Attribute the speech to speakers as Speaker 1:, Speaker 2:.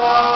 Speaker 1: Allah.